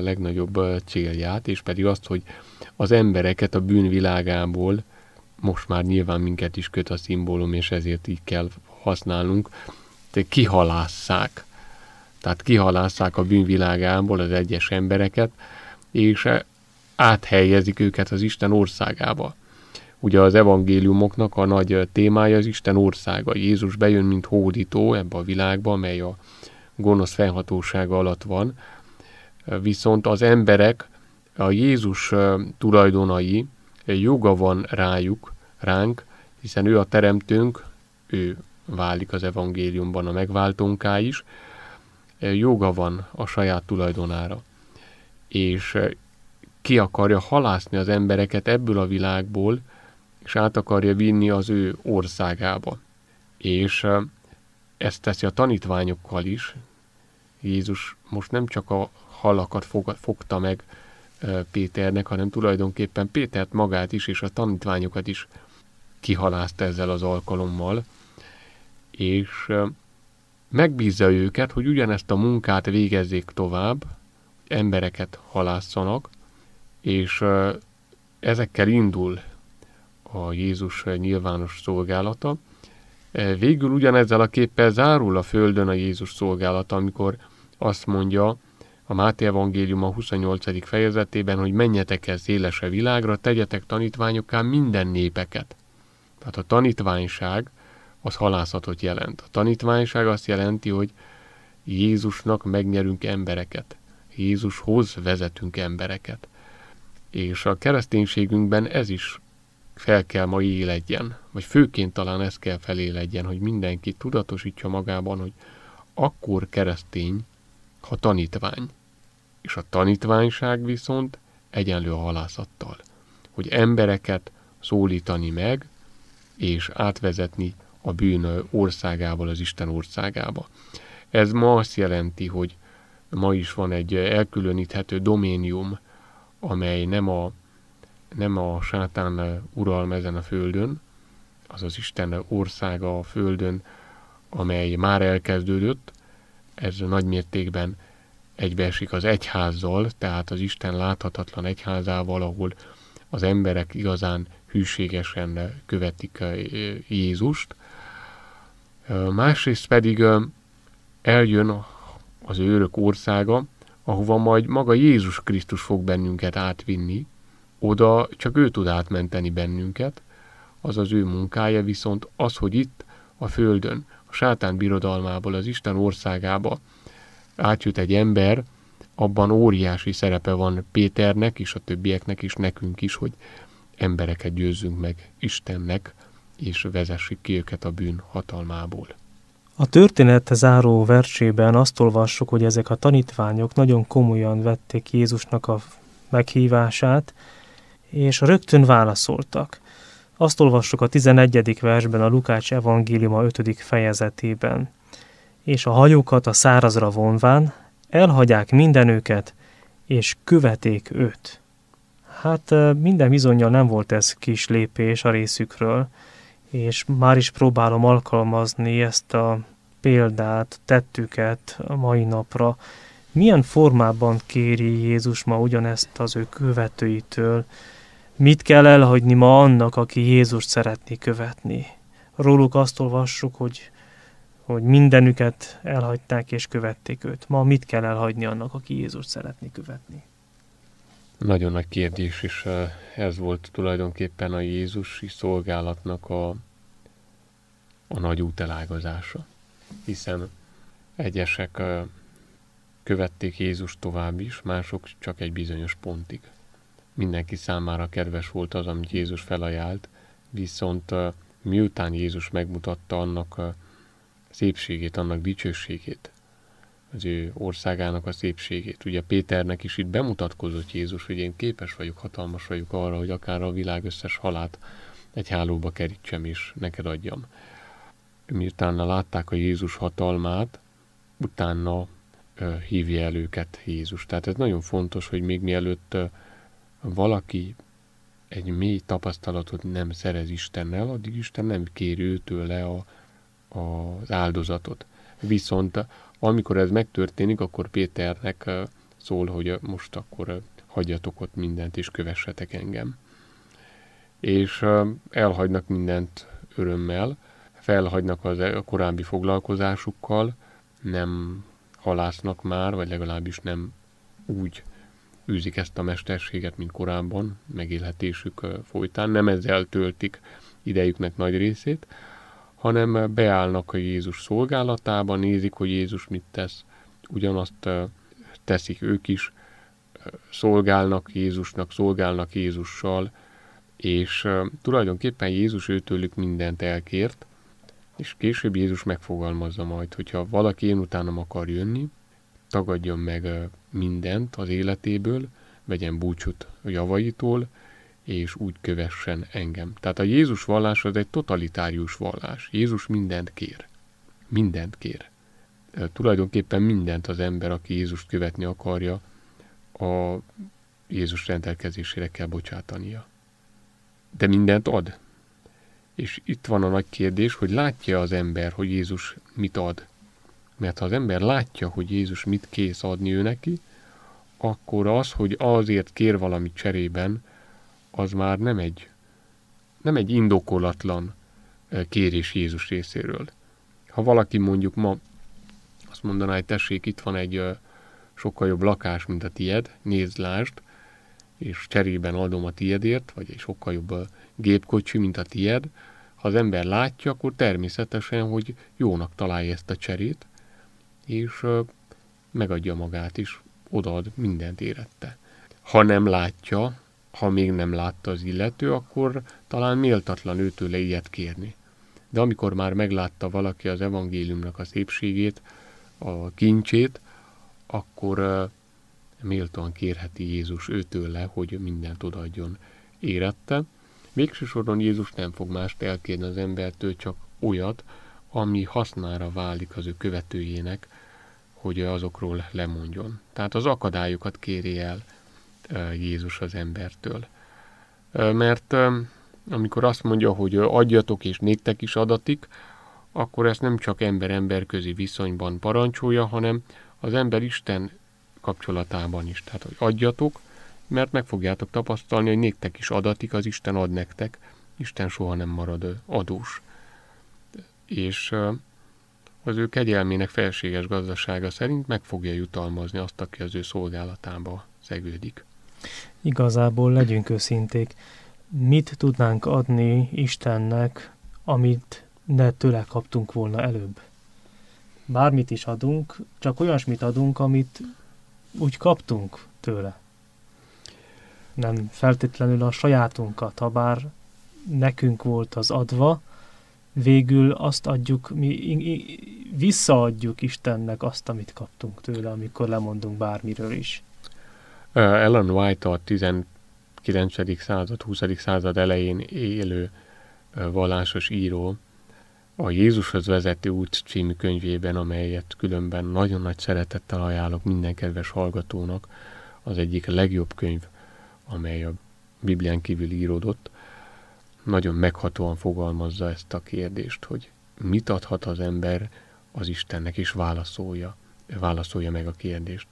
[SPEAKER 4] legnagyobb célját, és pedig azt, hogy az embereket a bűnvilágából, most már nyilván minket is köt a szimbólum, és ezért így kell használnunk, de kihalásszák. Tehát kihalásszák a bűnvilágából az egyes embereket, és áthelyezik őket az Isten országába. Ugye az evangéliumoknak a nagy témája az Isten országa. Jézus bejön, mint hódító ebbe a világba, mely a gonosz fennhatósága alatt van, viszont az emberek, a Jézus tulajdonai, joga van rájuk, ránk, hiszen ő a teremtőnk, ő válik az evangéliumban a megváltónká is, joga van a saját tulajdonára. És ki akarja halászni az embereket ebből a világból, és át akarja vinni az ő országába. És ezt teszi a tanítványokkal is. Jézus most nem csak a halakat fog, fogta meg Péternek, hanem tulajdonképpen Pétert magát is, és a tanítványokat is kihalázta ezzel az alkalommal, és megbízza őket, hogy ugyanezt a munkát végezzék tovább, embereket halásszanak, és ezekkel indul a Jézus nyilvános szolgálata. Végül ugyanezzel a képpel zárul a földön a Jézus szolgálata, amikor azt mondja a Máté Evangélium a 28. fejezetében, hogy menjetek el szélese világra, tegyetek tanítványokká minden népeket. Tehát a tanítványság az halászatot jelent. A tanítványság azt jelenti, hogy Jézusnak megnyerünk embereket. Jézushoz vezetünk embereket. És a kereszténységünkben ez is fel kell ma éledjen, vagy főként talán ez kell feléledjen, hogy mindenki tudatosítja magában, hogy akkor keresztény, ha tanítvány. És a tanítványság viszont egyenlő a halászattal. Hogy embereket szólítani meg, és átvezetni a bűn országából az Isten országába. Ez ma azt jelenti, hogy ma is van egy elkülöníthető doménium, amely nem a, nem a sátán uralma ezen a földön, az az Isten országa a földön, amely már elkezdődött, ez nagy mértékben egybeesik az egyházzal, tehát az Isten láthatatlan egyházával, ahol az emberek igazán hűségesen követik Jézust. Másrészt pedig eljön az őrök országa, ahova majd maga Jézus Krisztus fog bennünket átvinni, oda csak ő tud átmenteni bennünket, az az ő munkája, viszont az, hogy itt a földön, a sátán birodalmából az Isten országába átjut egy ember, abban óriási szerepe van Péternek és a többieknek is, nekünk is, hogy embereket győzzünk meg Istennek, és vezessük ki őket a bűn hatalmából.
[SPEAKER 3] A történet záró versében azt olvassuk, hogy ezek a tanítványok nagyon komolyan vették Jézusnak a meghívását, és rögtön válaszoltak. Azt olvassuk a 11. versben a Lukács evangéliuma 5. fejezetében. És a hajókat a szárazra vonván elhagyják mindenüket, és követék őt. Hát minden bizonyal nem volt ez kis lépés a részükről, és már is próbálom alkalmazni ezt a példát, tettüket a mai napra. Milyen formában kéri Jézus ma ugyanezt az ő követőitől? Mit kell elhagyni ma annak, aki Jézust szeretné követni? Róluk azt olvassuk, hogy hogy mindenüket elhagyták és követték őt. Ma mit kell elhagyni annak, aki Jézus szeretné követni?
[SPEAKER 4] Nagyon nagy kérdés, és ez volt tulajdonképpen a Jézusi szolgálatnak a, a nagy útelágazása. Hiszen egyesek követték Jézus tovább is, mások csak egy bizonyos pontig. Mindenki számára kedves volt az, amit Jézus felajánlt, viszont miután Jézus megmutatta annak a szépségét, annak dicsőségét, az ő országának a szépségét. Ugye Péternek is itt bemutatkozott Jézus, hogy én képes vagyok, hatalmas vagyok arra, hogy akár a világ összes halát egy hálóba kerítsem és neked adjam. Miután látták a Jézus hatalmát, utána hívja el őket Jézus. Tehát ez nagyon fontos, hogy még mielőtt valaki egy mély tapasztalatot nem szerez Istennel, addig Isten nem kér őtől a, a, az áldozatot. Viszont amikor ez megtörténik, akkor Péternek szól, hogy most akkor hagyjatok ott mindent, és kövessetek engem. És elhagynak mindent örömmel, felhagynak az a korábbi foglalkozásukkal, nem halásznak már, vagy legalábbis nem úgy űzik ezt a mesterséget, mint korábban, megélhetésük folytán, nem ezzel töltik idejüknek nagy részét, hanem beállnak a Jézus szolgálatába, nézik, hogy Jézus mit tesz, ugyanazt teszik ők is, szolgálnak Jézusnak, szolgálnak Jézussal, és tulajdonképpen Jézus őtőlük mindent elkért, és később Jézus megfogalmazza majd, hogyha valaki én utánam akar jönni, tagadjon meg mindent az életéből, vegyen búcsút a javaitól, és úgy kövessen engem. Tehát a Jézus vallás az egy totalitárius vallás. Jézus mindent kér. Mindent kér. Tulajdonképpen mindent az ember, aki Jézust követni akarja, a Jézus rendelkezésére kell bocsátania. De mindent ad. És itt van a nagy kérdés, hogy látja az ember, hogy Jézus mit ad. Mert ha az ember látja, hogy Jézus mit kész adni ő neki, akkor az, hogy azért kér valamit cserében, az már nem egy, nem egy indokolatlan kérés Jézus részéről. Ha valaki mondjuk ma azt mondaná, hogy tessék, itt van egy sokkal jobb lakás, mint a tied, nézd, lásd, és cserében adom a tiedért, vagy egy sokkal jobb gépkocsi, mint a tied, ha az ember látja, akkor természetesen, hogy jónak találja ezt a cserét, és megadja magát is, odaad mindent érette. Ha nem látja, ha még nem látta az illető, akkor talán méltatlan őtől ilyet kérni. De amikor már meglátta valaki az evangéliumnak a szépségét, a kincsét, akkor méltóan kérheti Jézus őtőle, hogy mindent odaadjon érette. Végső soron Jézus nem fog mást elkérni az embertől, csak olyat, ami hasznára válik az ő követőjének, hogy azokról lemondjon. Tehát az akadályokat kéri el, Jézus az embertől. Mert amikor azt mondja, hogy adjatok és néktek is adatik, akkor ezt nem csak ember-ember közi viszonyban parancsolja, hanem az ember-Isten kapcsolatában is. Tehát, hogy adjatok, mert meg fogjátok tapasztalni, hogy néktek is adatik, az Isten ad nektek. Isten soha nem marad adós. És az ő kegyelmének felséges gazdasága szerint meg fogja jutalmazni azt, aki az ő szolgálatába szegődik.
[SPEAKER 3] Igazából legyünk őszinték, mit tudnánk adni Istennek, amit ne tőle kaptunk volna előbb? Bármit is adunk, csak olyasmit adunk, amit úgy kaptunk tőle. Nem feltétlenül a sajátunkat, ha bár nekünk volt az adva, végül azt adjuk, mi visszaadjuk Istennek azt, amit kaptunk tőle, amikor lemondunk bármiről is.
[SPEAKER 4] Ellen White a 19. század, 20. század elején élő vallásos író a Jézushoz vezető út című könyvében, amelyet különben nagyon nagy szeretettel ajánlok minden kedves hallgatónak, az egyik legjobb könyv, amely a Biblián kívül íródott, nagyon meghatóan fogalmazza ezt a kérdést, hogy mit adhat az ember az Istennek, és válaszolja, válaszolja meg a kérdést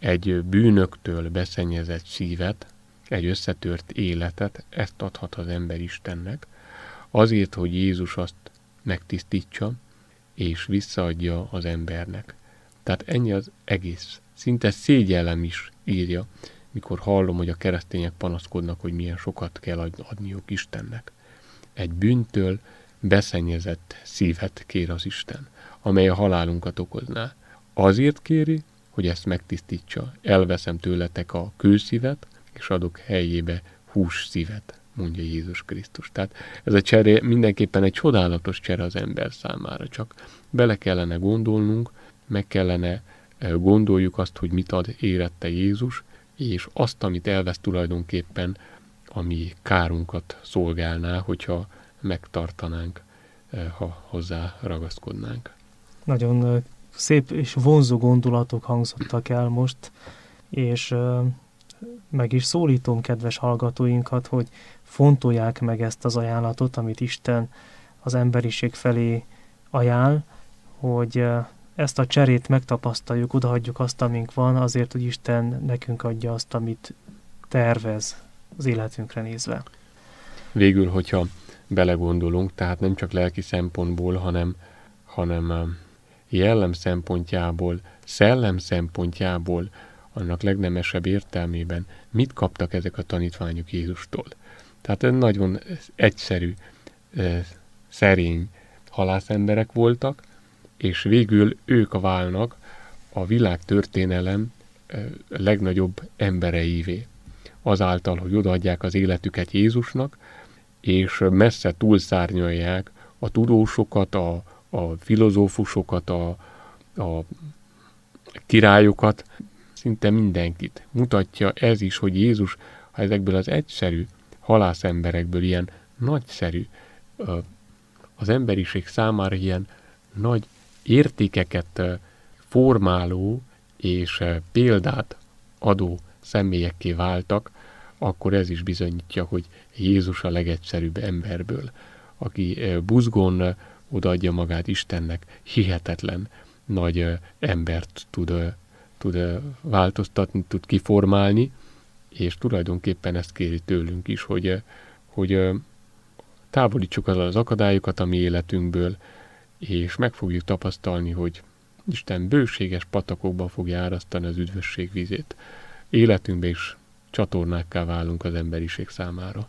[SPEAKER 4] egy bűnöktől beszennyezett szívet, egy összetört életet, ezt adhat az ember Istennek, azért, hogy Jézus azt megtisztítsa, és visszaadja az embernek. Tehát ennyi az egész. Szinte szégyellem is írja, mikor hallom, hogy a keresztények panaszkodnak, hogy milyen sokat kell adniuk Istennek. Egy bűntől beszennyezett szívet kér az Isten, amely a halálunkat okozná. Azért kéri, hogy ezt megtisztítsa. Elveszem tőletek a kőszívet, és adok helyébe hús szívet, mondja Jézus Krisztus. Tehát ez a csere mindenképpen egy csodálatos csere az ember számára, csak bele kellene gondolnunk, meg kellene gondoljuk azt, hogy mit ad érette Jézus, és azt, amit elvesz tulajdonképpen, ami kárunkat szolgálná, hogyha megtartanánk, ha hozzá ragaszkodnánk.
[SPEAKER 3] Nagyon szép és vonzó gondolatok hangzottak el most, és meg is szólítom kedves hallgatóinkat, hogy fontolják meg ezt az ajánlatot, amit Isten az emberiség felé ajánl, hogy ezt a cserét megtapasztaljuk, odaadjuk azt, amink van, azért, hogy Isten nekünk adja azt, amit tervez az életünkre nézve.
[SPEAKER 4] Végül, hogyha belegondolunk, tehát nem csak lelki szempontból, hanem, hanem jellem szempontjából, szellem szempontjából, annak legnemesebb értelmében, mit kaptak ezek a tanítványok Jézustól. Tehát nagyon egyszerű, szerény halászemberek voltak, és végül ők válnak a világ történelem legnagyobb embereivé. Azáltal, hogy odaadják az életüket Jézusnak, és messze túlszárnyalják a tudósokat, a, a filozófusokat, a, a királyokat, szinte mindenkit. Mutatja ez is, hogy Jézus, ha ezekből az egyszerű halászemberekből ilyen nagyszerű, az emberiség számára ilyen nagy értékeket formáló és példát adó személyekké váltak, akkor ez is bizonyítja, hogy Jézus a legegyszerűbb emberből, aki buzgón odaadja magát Istennek, hihetetlen nagy embert tud, tud változtatni, tud kiformálni, és tulajdonképpen ezt kéri tőlünk is, hogy, hogy távolítsuk az, az akadályokat a mi életünkből, és meg fogjuk tapasztalni, hogy Isten bőséges patakokban fogja árasztani az üdvösség vízét. Életünkbe is csatornákká válunk az emberiség számára.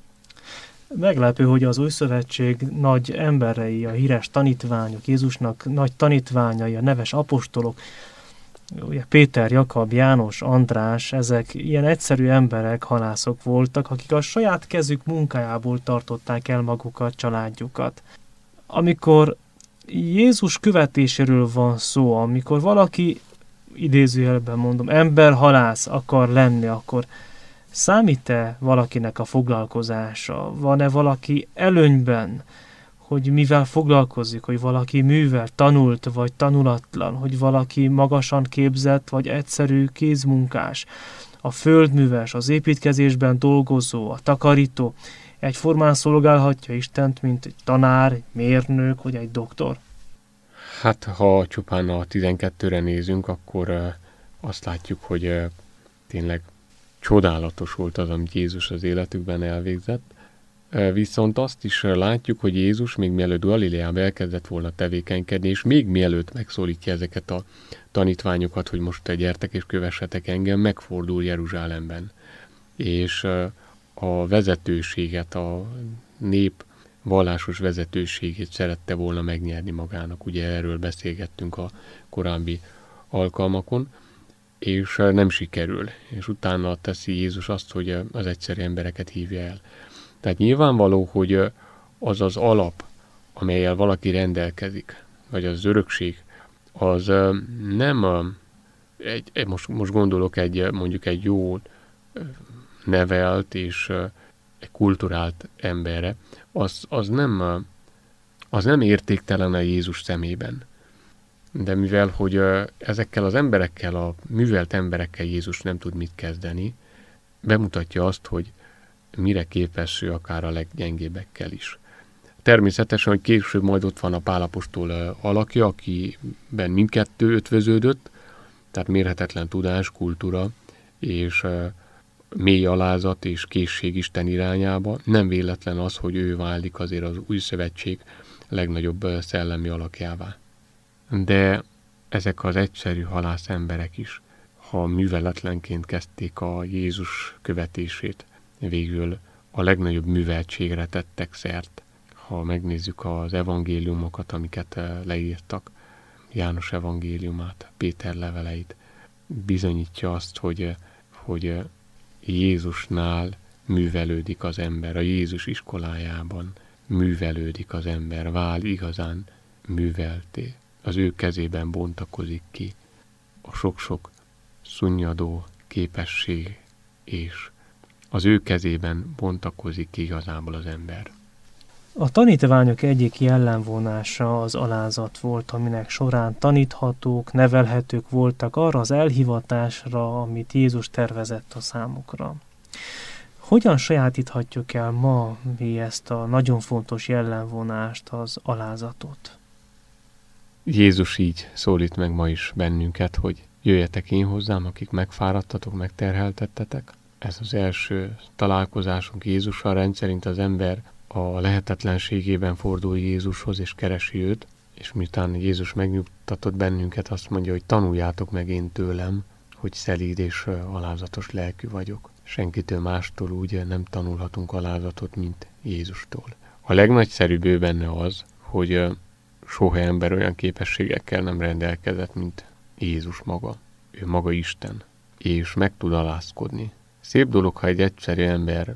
[SPEAKER 3] Meglepő, hogy az új szövetség nagy emberei, a híres tanítványok, Jézusnak nagy tanítványai, a neves apostolok, ugye Péter, Jakab, János, András, ezek ilyen egyszerű emberek, halászok voltak, akik a saját kezük munkájából tartották el magukat, családjukat. Amikor Jézus követéséről van szó, amikor valaki, idézőjelben mondom, ember halász akar lenni, akkor számít-e valakinek a foglalkozása? Van-e valaki előnyben, hogy mivel foglalkozik, hogy valaki művel, tanult vagy tanulatlan, hogy valaki magasan képzett vagy egyszerű kézmunkás, a földműves, az építkezésben dolgozó, a takarító, egyformán szolgálhatja Istent, mint egy tanár, egy mérnök vagy egy doktor?
[SPEAKER 4] Hát, ha csupán a 12-re nézünk, akkor azt látjuk, hogy tényleg csodálatos volt az, amit Jézus az életükben elvégzett. Viszont azt is látjuk, hogy Jézus még mielőtt Galileába elkezdett volna tevékenykedni, és még mielőtt megszólítja ezeket a tanítványokat, hogy most gyertek és kövessetek engem, megfordul Jeruzsálemben. És a vezetőséget, a nép vallásos vezetőségét szerette volna megnyerni magának. Ugye erről beszélgettünk a korábbi alkalmakon, és nem sikerül. És utána teszi Jézus azt, hogy az egyszerű embereket hívja el. Tehát nyilvánvaló, hogy az az alap, amelyel valaki rendelkezik, vagy az örökség, az nem egy, most, most gondolok egy, mondjuk egy jó nevelt és egy kulturált emberre, az, az, nem, az nem értéktelen a Jézus szemében. De mivel, hogy ezekkel az emberekkel, a művelt emberekkel Jézus nem tud mit kezdeni, bemutatja azt, hogy mire képes ő akár a leggyengébbekkel is. Természetesen, hogy később majd ott van a pálapostól alakja, akiben mindkettő ötvöződött, tehát mérhetetlen tudás, kultúra és mély alázat és készség Isten irányába. Nem véletlen az, hogy ő válik azért az új szövetség legnagyobb szellemi alakjává. de ezek az egyszerű halász emberek is, ha műveletlenként kezdték a Jézus követését, végül a legnagyobb műveltségre tettek szert. Ha megnézzük az evangéliumokat, amiket leírtak, János evangéliumát, Péter leveleit, bizonyítja azt, hogy, hogy Jézusnál művelődik az ember, a Jézus iskolájában művelődik az ember, vál igazán művelté. Az ő kezében bontakozik ki a sok-sok szunnyadó képesség, és az ő kezében bontakozik ki igazából az ember.
[SPEAKER 3] A tanítványok egyik jellemvonása az alázat volt, aminek során taníthatók, nevelhetők voltak arra az elhivatásra, amit Jézus tervezett a számukra. Hogyan sajátíthatjuk el ma mi ezt a nagyon fontos jellemvonást, az alázatot?
[SPEAKER 4] Jézus így szólít meg ma is bennünket, hogy jöjjetek én hozzám, akik megfáradtatok, megterheltettetek. Ez az első találkozásunk Jézussal rendszerint az ember a lehetetlenségében fordul Jézushoz és keresi őt, és miután Jézus megnyugtatott bennünket, azt mondja, hogy tanuljátok meg én tőlem, hogy szelíd és alázatos lelkű vagyok. Senkitől mástól úgy nem tanulhatunk alázatot, mint Jézustól. A legnagyszerűbb ő benne az, hogy soha ember olyan képességekkel nem rendelkezett, mint Jézus maga. Ő maga Isten, és meg tud alázkodni. Szép dolog, ha egy egyszerű ember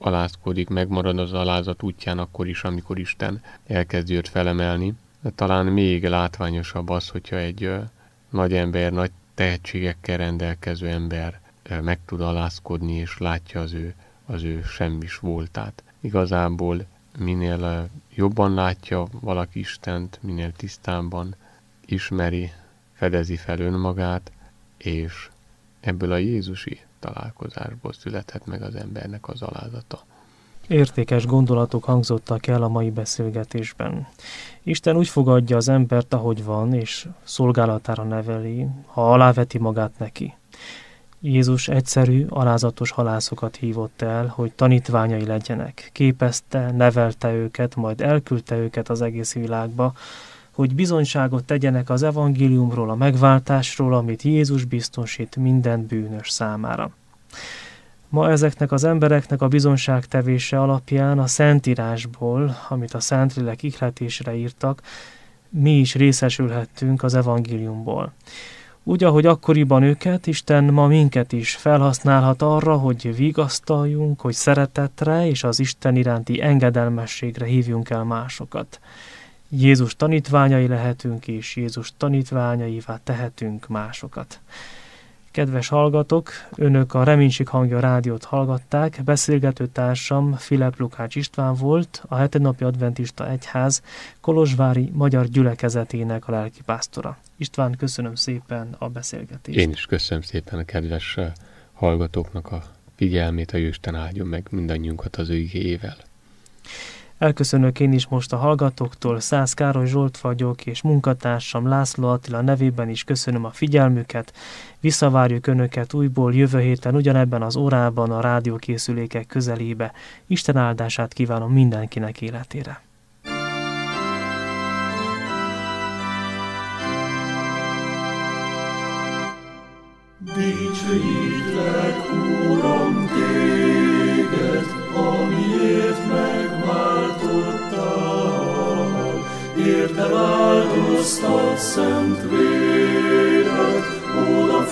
[SPEAKER 4] megalázkodik, megmarad az alázat útján akkor is, amikor Isten elkezdi őt felemelni. De talán még látványosabb az, hogyha egy nagy ember, nagy tehetségekkel rendelkező ember meg tud alázkodni, és látja az ő, az ő semmis voltát. Igazából minél jobban látja valaki Istent, minél tisztábban ismeri, fedezi fel önmagát, és ebből a Jézusi találkozásból születhet meg az embernek az alázata.
[SPEAKER 3] Értékes gondolatok hangzottak el a mai beszélgetésben. Isten úgy fogadja az embert, ahogy van, és szolgálatára neveli, ha aláveti magát neki. Jézus egyszerű, alázatos halászokat hívott el, hogy tanítványai legyenek. Képezte, nevelte őket, majd elküldte őket az egész világba, hogy bizonyságot tegyenek az evangéliumról, a megváltásról, amit Jézus biztosít minden bűnös számára. Ma ezeknek az embereknek a bizonságtevése alapján a Szentírásból, amit a Szentlélek ihletésre írtak, mi is részesülhettünk az evangéliumból. Úgy, ahogy akkoriban őket, Isten ma minket is felhasználhat arra, hogy vigasztaljunk, hogy szeretetre és az Isten iránti engedelmességre hívjunk el másokat. Jézus tanítványai lehetünk, és Jézus tanítványaivá tehetünk másokat. Kedves hallgatók, önök a Reménység hangja rádiót hallgatták, beszélgető társam Filip Lukács István volt, a hetenapi adventista egyház Kolozsvári magyar gyülekezetének a lelkipásztora. István, köszönöm szépen a beszélgetést.
[SPEAKER 4] Én is köszönöm szépen a kedves hallgatóknak a figyelmét, a Isten áldjon meg mindannyiunkat az ő igéjével.
[SPEAKER 3] Elköszönök én is most a hallgatóktól, Szász Károly Zsolt vagyok, és munkatársam László Attila nevében is köszönöm a figyelmüket. Visszavárjuk Önöket újból jövő héten ugyanebben az órában a rádiókészülékek közelébe. Isten áldását kívánom mindenkinek életére.
[SPEAKER 1] Dicsőítlek, áldoztad szent véred, oda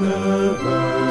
[SPEAKER 1] neved, Uram,